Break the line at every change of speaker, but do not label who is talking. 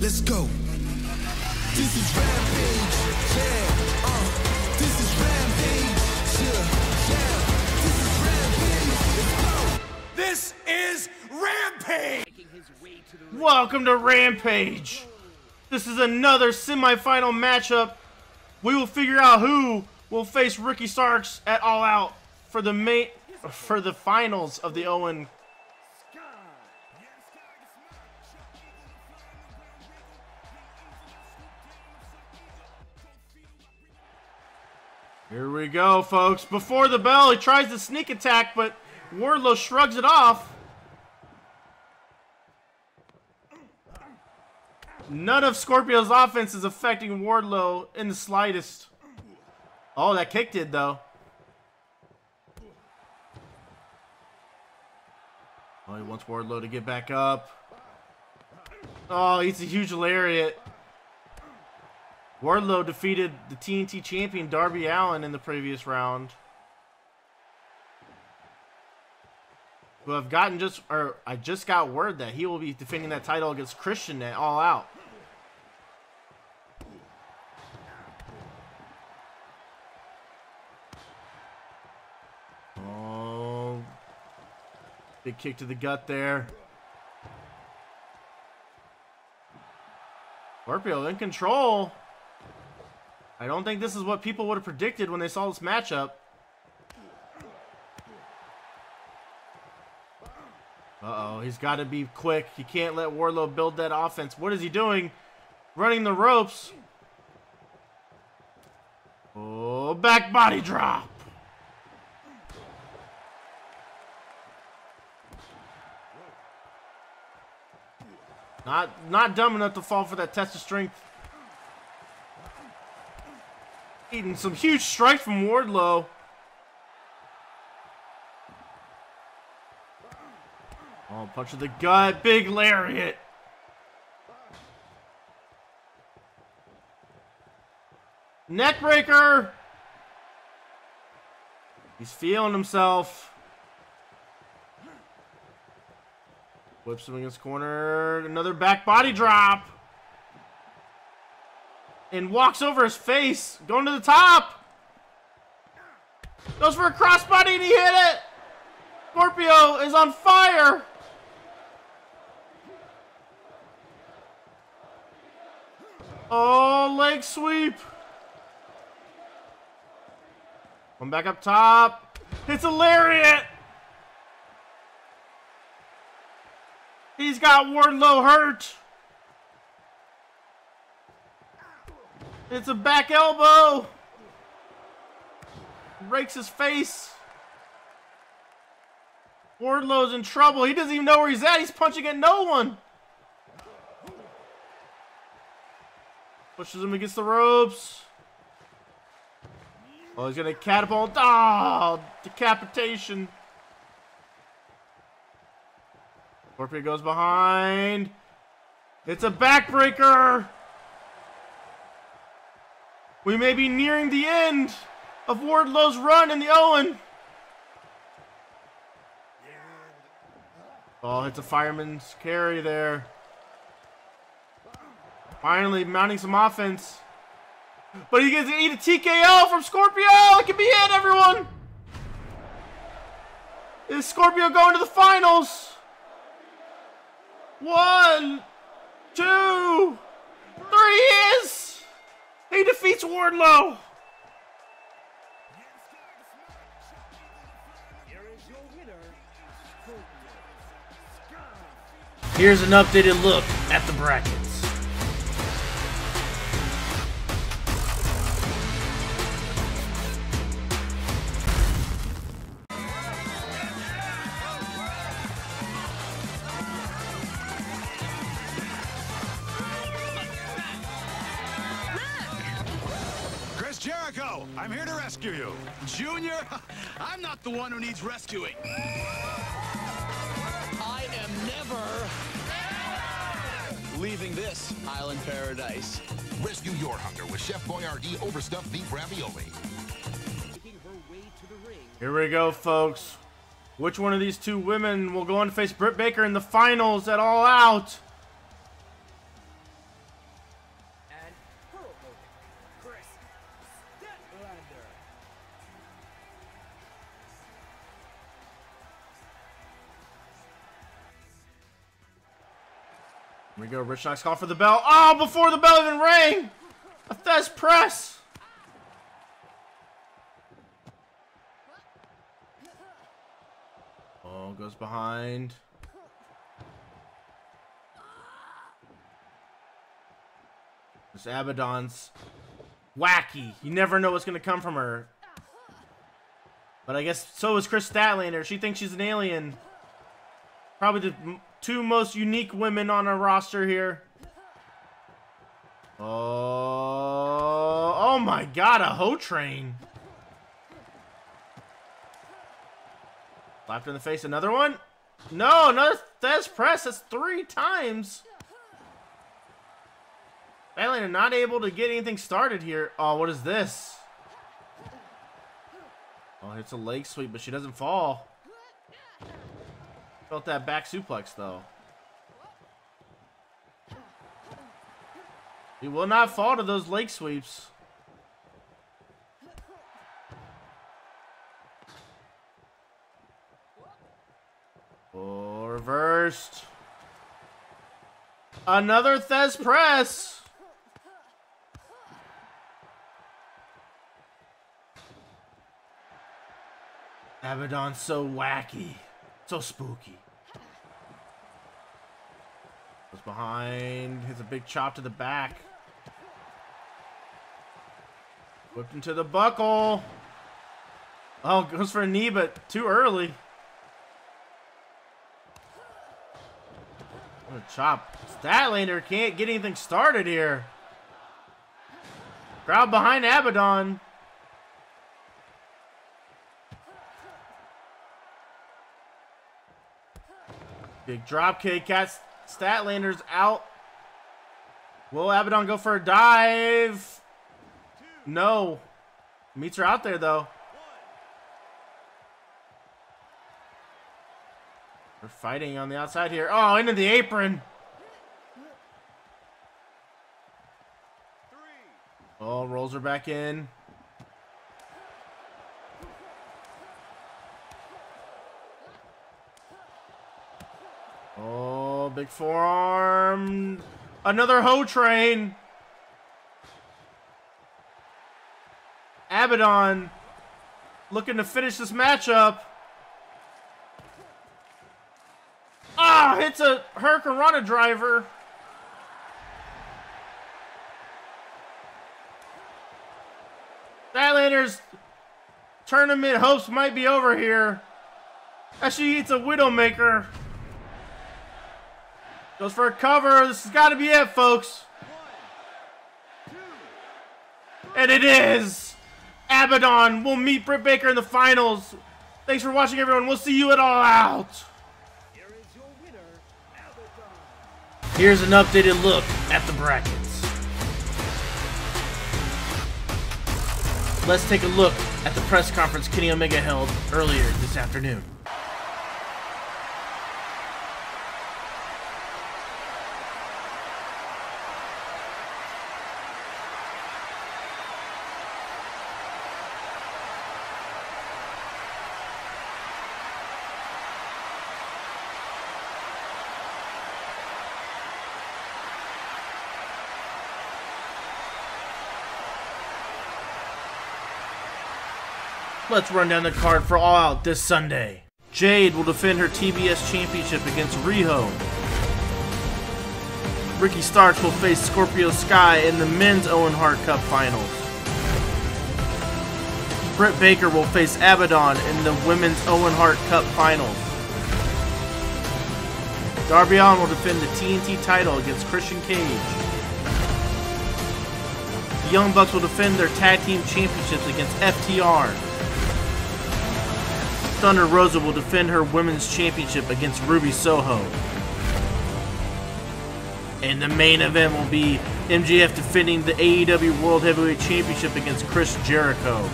Let's go. This is Rampage. Yeah. Uh. This is Rampage. Yeah. Yeah. This is Rampage. Let's go.
This is Rampage!
Welcome to Rampage. This is another semifinal matchup. We will figure out who will face Ricky Starks at All Out for the main for the finals of the Owen. Here we go, folks. Before the bell, he tries to sneak attack, but Wardlow shrugs it off. None of Scorpio's offense is affecting Wardlow in the slightest. Oh, that kick did, though. Oh, he wants Wardlow to get back up. Oh, he's a huge lariat. Wardlow defeated the TNT champion Darby Allin in the previous round. Who have gotten just, or I just got word that he will be defending that title against Christian at All Out. Oh, big kick to the gut there. Scorpio in control. I don't think this is what people would have predicted when they saw this matchup. Uh-oh, he's got to be quick. He can't let Wardlow build that offense. What is he doing? Running the ropes. Oh, back body drop. Not, not dumb enough to fall for that test of strength. Eating some huge strikes from Wardlow. Oh, punch of the gut. Big lariat. Neckbreaker. He's feeling himself. Whips him against corner. Another back body drop. And walks over his face. Going to the top. Goes for a crossbody and he hit it. Scorpio is on fire. Oh, leg sweep. Come back up top. It's a lariat. He's got Wardlow hurt. It's a back elbow. Rakes his face. Wardlow's in trouble. He doesn't even know where he's at. He's punching at no one. Pushes him against the ropes. Oh, he's gonna catapult. Oh, decapitation. Scorpio goes behind. It's a backbreaker. We may be nearing the end of Wardlow's run in the Owen. Oh, it's a fireman's carry there. Finally mounting some offense. But he gets to eat a TKO from Scorpio. It can be it, everyone. Is Scorpio going to the finals? One, two, three is. Defeats Wardlow. Here's an updated look at the brackets.
I'm here to rescue you. Junior, I'm not the one who needs rescuing. I am never leaving this island paradise.
Rescue your hunger with Chef Boyardee overstuffed beef ravioli.
Here we go, folks. Which one of these two women will go on to face Britt Baker in the finals at All Out? Here we go. Rick Knox call for the bell. Oh, before the bell even rang! A Thesz press! Oh, goes behind. This Abadon's wacky. You never know what's going to come from her. But I guess so is Kris Statlander. She thinks she's an alien. Probably the two most unique women on our roster here. Oh, oh my god, a hoe train. Slapped in the face, another one? No, another Thesz press. That's three times. Statlander not able to get anything started here. Oh, what is this? Oh, it's a leg sweep, but she doesn't fall. Felt that back suplex, though. He will not fall to those leg sweeps. Oh, reversed. Another Thesz press. Abadon's so wacky. So spooky. Goes behind. Hits a big chop to the back. Whipped into the buckle. Oh, goes for a knee, but too early. What a chop. Statlander can't get anything started here. Crowd behind Abadon. Big drop kick. Cat Statlander's out. Will Abadon go for a dive? No. Meets her out there, though. We're fighting on the outside here. Oh, into the apron. Oh, rolls her back in. Oh, big forearm. Another hoe train. Abadon looking to finish this matchup. Ah, hits a Hurricane driver. Statlander's tournament hopes might be over here. As she eats a Widowmaker. Goes for a cover. This has got to be it, folks. And it is. Abadon will meet Britt Baker in the finals. Thanks for watching, everyone. We'll see you at All Out. Here's an updated look at the brackets. Let's take a look at the press conference Kenny Omega held earlier this afternoon. Let's run down the card for All Out this Sunday. Jade will defend her TBS Championship against Riho. Ricky Starks will face Scorpio Sky in the Men's Owen Hart Cup Finals. Britt Baker will face Abadon in the Women's Owen Hart Cup Finals. Darby Allin will defend the TNT title against Christian Cage. The Young Bucks will defend their tag team championships against FTR. Thunder Rosa will defend her women's championship against Ruby Soho. And the main event will be MJF defending the AEW World Heavyweight Championship against Chris Jericho.